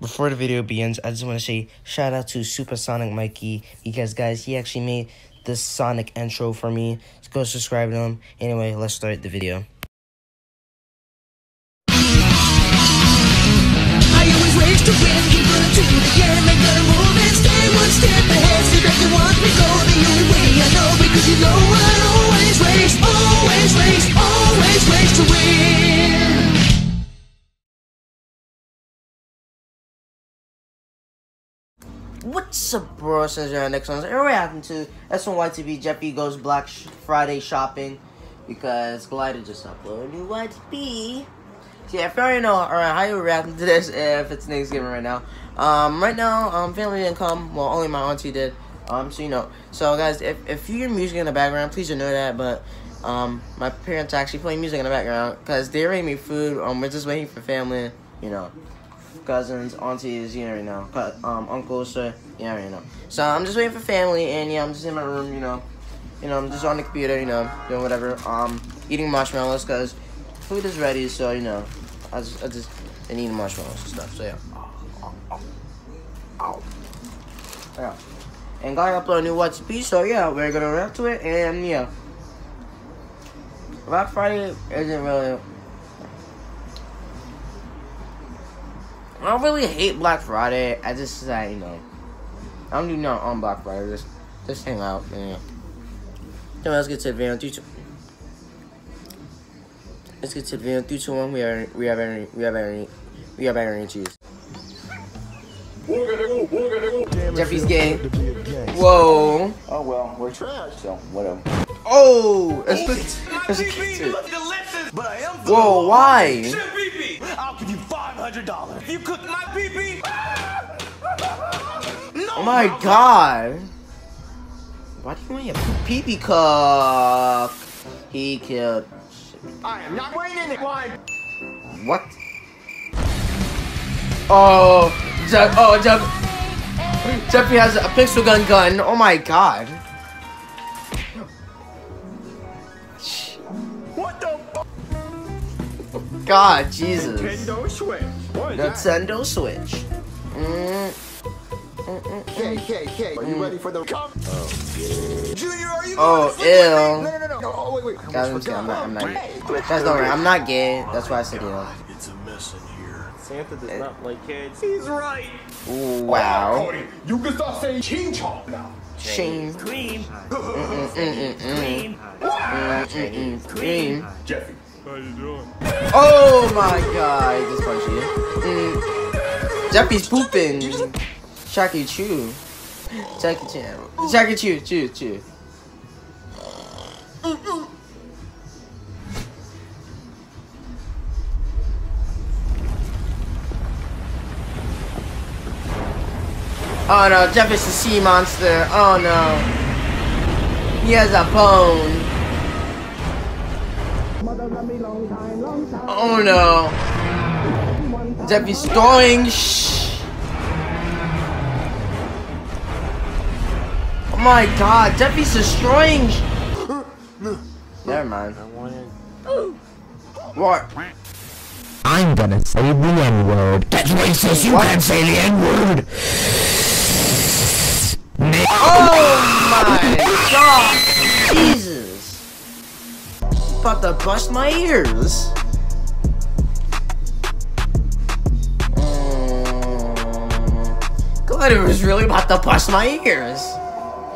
before the video begins, I just want to say shout out to Supersonic Mikey because guys, he actually made this Sonic intro for me. Go subscribe to him. Anyway, let's start the video. What's up, bro? Since you're next one, here we happen to S1YTV Jeffy Goes Black Sh- Friday Shopping because Glider just uploaded new YTP. So yeah, if you already know, alright, how you reacting to this if it's Thanksgiving right now. Um, right now, um, family didn't come. Well, only my auntie did. Um, so you know. So guys, if, if you hear music in the background, please ignore that. But um, my parents actually play music in the background because they already made food. Um, we're just waiting for family. You know cousins, aunties, you already know, um, uncles, so you already know. So I'm just waiting for family, and yeah, I'm just in my room, you know, you know, I'm just on the computer, you know, doing whatever, um, eating marshmallows, cause food is ready, so you know, I just, I just, and eating marshmallows and stuff, so yeah. Yeah. And got upload a new What's P, so yeah, we're gonna react to it, and yeah. Black Friday isn't really I don't really hate Black Friday. I just say, you know, I don't do nothing on Black Friday. Just, just hang out. Yeah. Then let's get to the video. Three, two. Let's get to the video. Three, two, one. We are, we have any, we have any, we have any cheese. Jeffy's gay. Whoa. Oh well, we're trash, so whatever. Oh, it's the, it's the kid. But I am Whoa, why? $200. If you cook my pee-pee... no, oh my god. Why do you want your pee-pee cook? He killed... I am not waiting in line. What? Oh, Jeff, oh, Jeff, Jeffy has a pixel gun gun. Oh my god. God, Jesus. Nintendo Switch? What is Nintendo Switch. Mm, K, K, K. Are you ready for the come? Junior, are you oh, going to sleep with me? ew. No, no, no, no. Oh, wait, wait. I Guys, I'm, almost just kidding. I'm not, I'm not forgot. gay. Guys, don't worry. I'm not gay. That's why I said ew. It's a mess in here. Santa does not like kids. He's right. Ooh, wow. Cody, you can start saying ching chong now. Shame. Cream. Mm-mm-mm-mm. Cream. Jeffy. Oh my god, I just punched you. Mm. Jeffy's pooping. Chucky Chew. Chucky Chew. Chucky Chew, chew, chew. Oh no, Jeff is the sea monster. Oh no. He has a bone. Oh no. Jeffy's throwing. Shh. Oh my god, Jeffy's destroying. Never mind. What? I'm gonna say the N word. That's racist. You What? can't say the N word. Oh my god! Jesus! About to bust my ears. Mm. Glider was really about to bust my ears.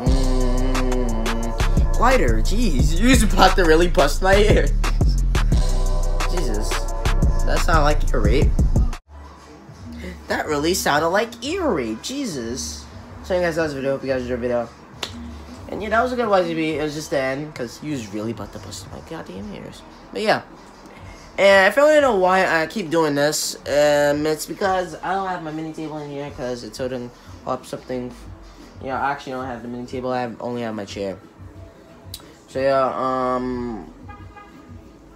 Mm. Glider, jeez, you was about to really bust my ears. Jesus, that sounded like ear rape. That really sounded like ear rape. Jesus. So, you guys, that was the video. Hope you guys enjoyed the video. And yeah, that was a good YTP. It was just the end because he was really about to bust my goddamn ears. But yeah. And if you to know why I keep doing this, um, it's because I don't have my mini table in here because it's holding up something. You know, I actually don't have the mini table. I have, only have my chair. So yeah, um,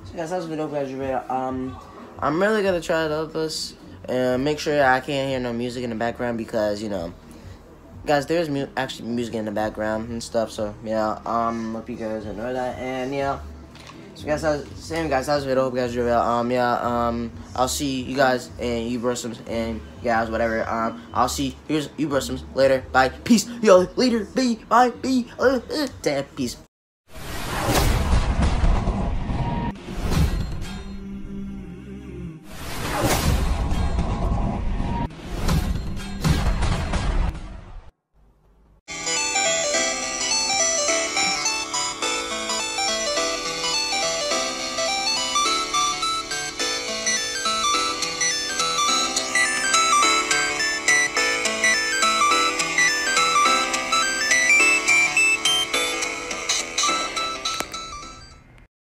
so guys, that was the video. Guys. Um, I'm really gonna try to help this and make sure I can't hear no music in the background because you know guys, there's mu- actually music in the background and stuff. So yeah, um, hope you guys know that. And yeah, So guys, that was, same guys, that was video. Hope you guys enjoyed it. Um, yeah, um, I'll see you guys and you Brusums and guys, whatever. Um, I'll see you, you Brusums later. Bye. Peace. Yo, later. Be, bye, be, uh, uh, damn, peace.